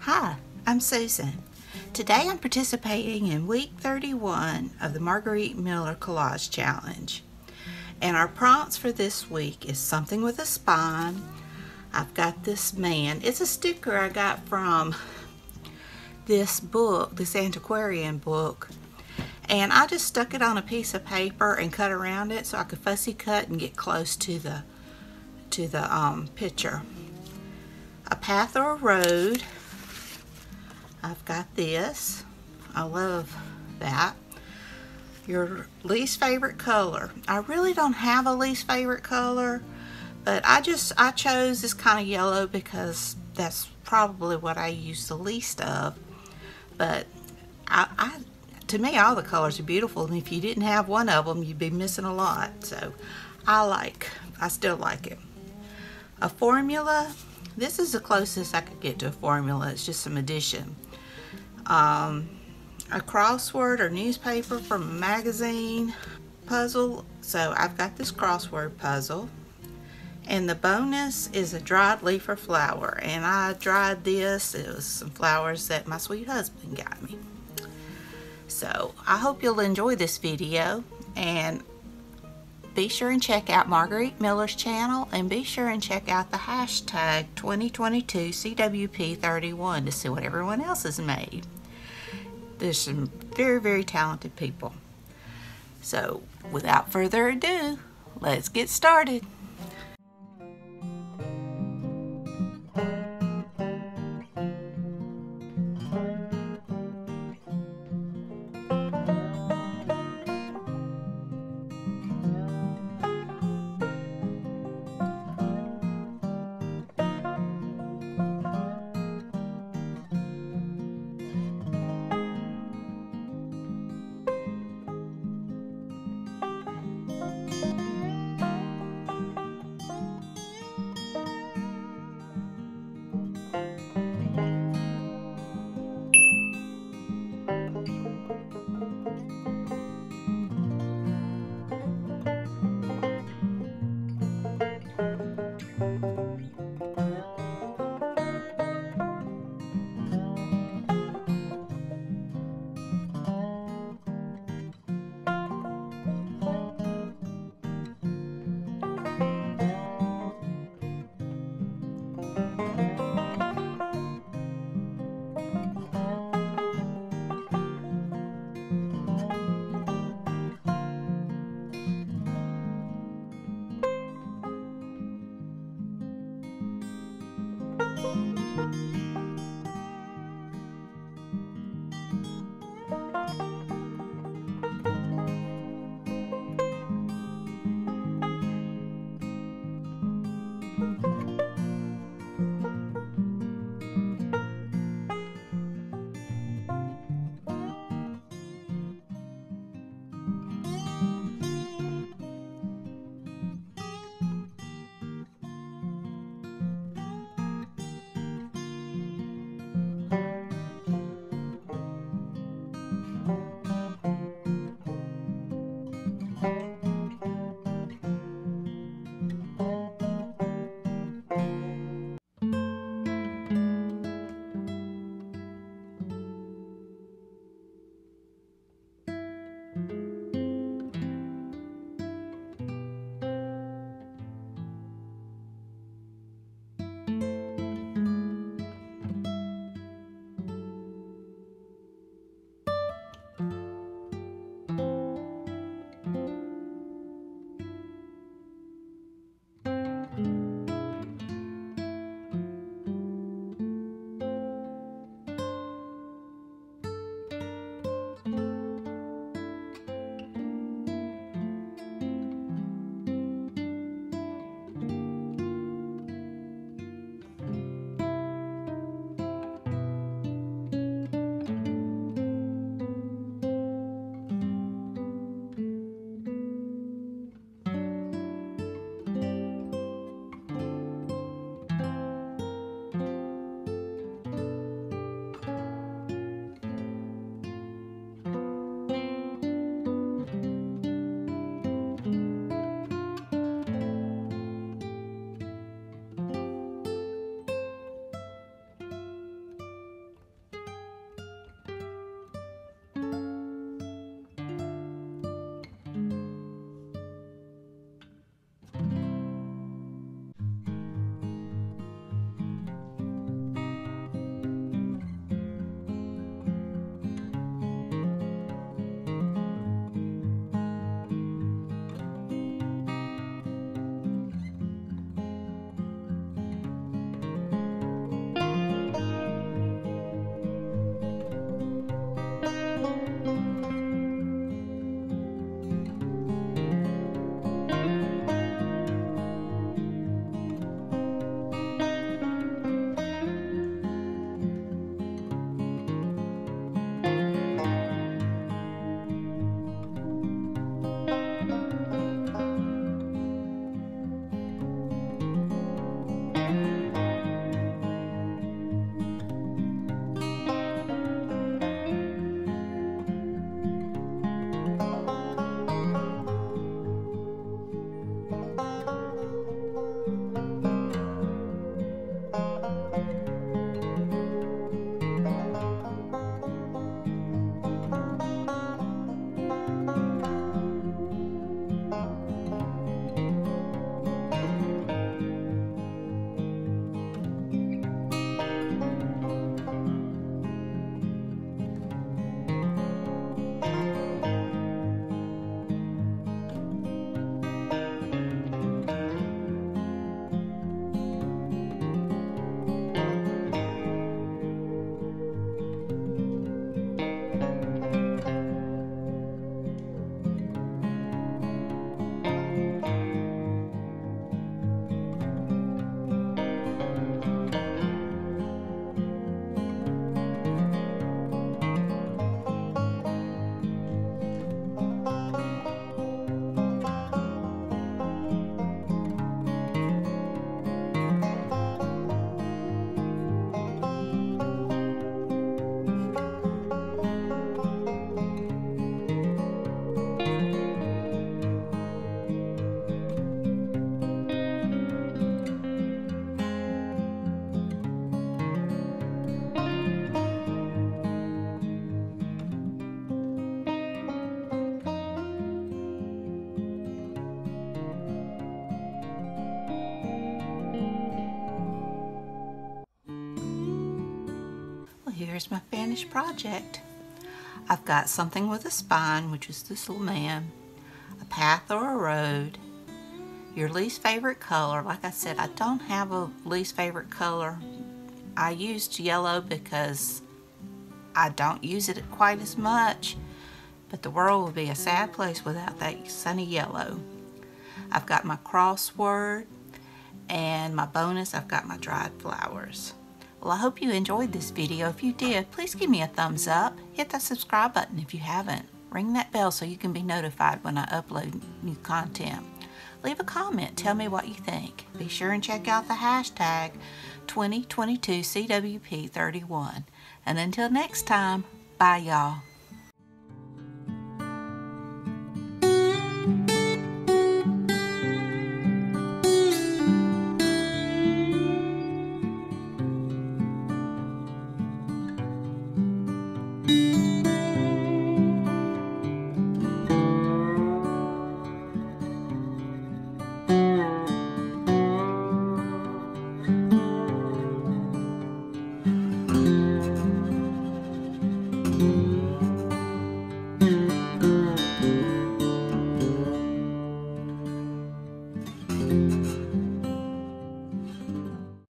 Hi, I'm Susan. Today I'm participating in week 31 of the Margarete Miller Collage Challenge. And our prompts for this week is something with a spine. I've got this man. It's a sticker I got from this book, this antiquarian book. And I just stuck it on a piece of paper and cut around it so I could fussy cut and get close to the to the um, picture. A path or a road. I've got this. I love that. Your least favorite color. I really don't have a least favorite color, but I just, I chose this kind of yellow because that's probably what I use the least of. But I, I, to me, all the colors are beautiful, and if you didn't have one of them, you'd be missing a lot. So I like, I still like it. A formula, this is the closest I could get to a formula. It's just some addition. Um, a crossword or newspaper from a magazine puzzle. So I've got this crossword puzzle. And the bonus is a dried leaf or flower. And I dried this. It was some flowers that my sweet husband got me. So I hope you'll enjoy this video. And be sure and check out Margarete Miller's channel and be sure and check out the hashtag 2022 CWP31 to see what everyone else has made. There's some very, very talented people. So without further ado, let's get started. Here's my finished project. I've got something with a spine, which is this little man, a path or a road, your least favorite color. Like I said, I don't have a least favorite color. I used yellow because I don't use it quite as much, but the world would be a sad place without that sunny yellow. I've got my crossword and my bonus, I've got my dried flowers. Well, I hope you enjoyed this video. If you did, please give me a thumbs up. Hit that subscribe button if you haven't. Ring that bell so you can be notified when I upload new content. Leave a comment. Tell me what you think. Be sure and check out the hashtag 2022CWP31. And until next time, bye y'all.